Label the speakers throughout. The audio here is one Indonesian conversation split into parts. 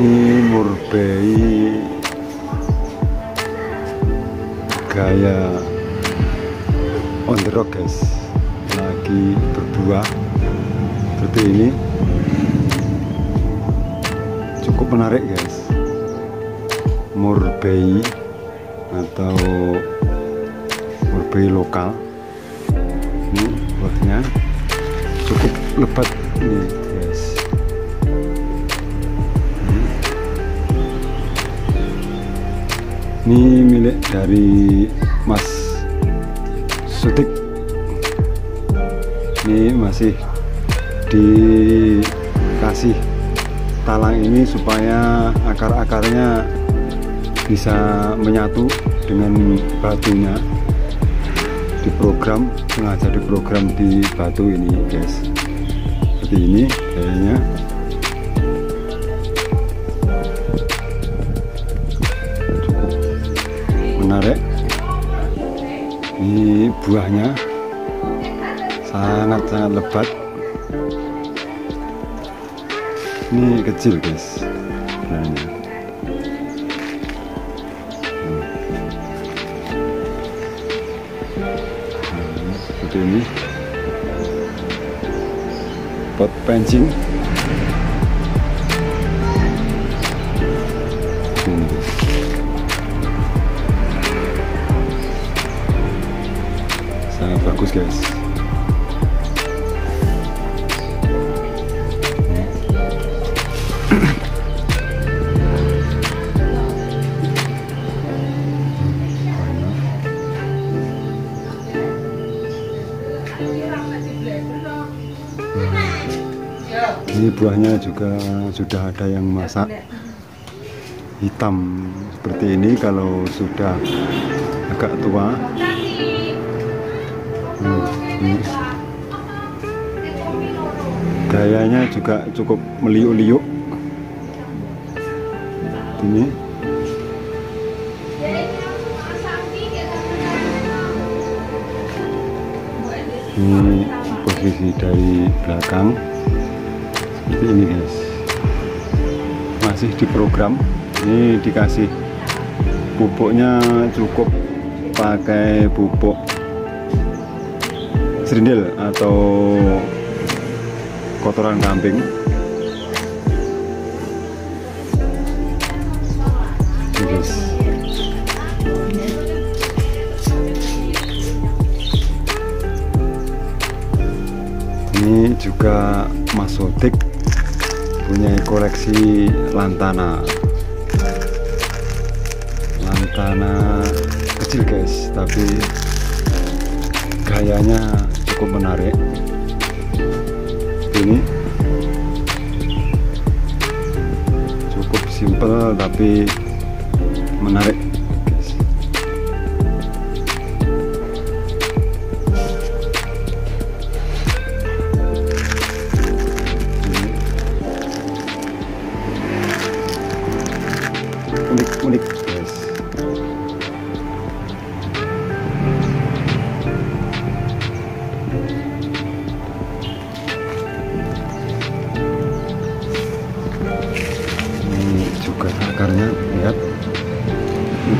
Speaker 1: ini murbei gaya on lagi berbuah seperti ini. Cukup menarik guys. Murbei atau murbei lokal. Ini buahnya. Cukup lebat ini guys. Ini milik dari Mas Sutik. Ini masih dikasih talang ini supaya akar-akarnya bisa menyatu dengan batunya. Diprogram sengaja diprogram di batu ini guys. Seperti ini kayaknya. Menarik. Ini buahnya sangat-sangat lebat ini kecil guys. Buahnya Nah, seperti ini. Pot pancing. Ini sangat bagus guys ini buahnya juga sudah ada yang masak. Hitam seperti ini kalau sudah agak tua. Hmm, hmm. gayanya juga cukup meliuk-liuk. Ini. Ini posisi dari belakang. Seperti ini guys. Masih diprogram ini dikasih pupuknya cukup pakai pupuk serindil atau kotoran kambing juga Mas Sotik punya koleksi lantana. Lantana kecil guys tapi gayanya cukup menarik. Ini cukup simple tapi menarik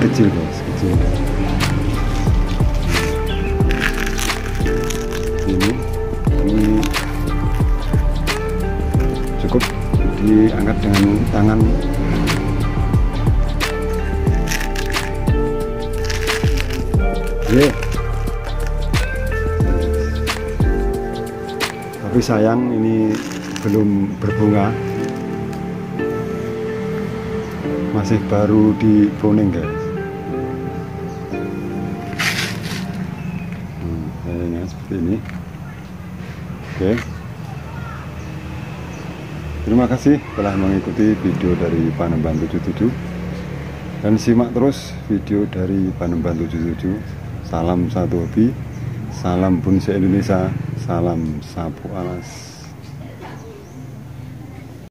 Speaker 1: kecil guys kecil. Ini ini. Cukup diangkat dengan tangan. Ye. tapi sayang ini belum berbunga masih baru di pruning guys. Hmm, kayaknya seperti ini. Oke. Terima kasih telah mengikuti video dari Panembahan 77 dan simak terus video dari Panembahan 77 salam satu hobi salam bonsai Indonesia salam sapu alas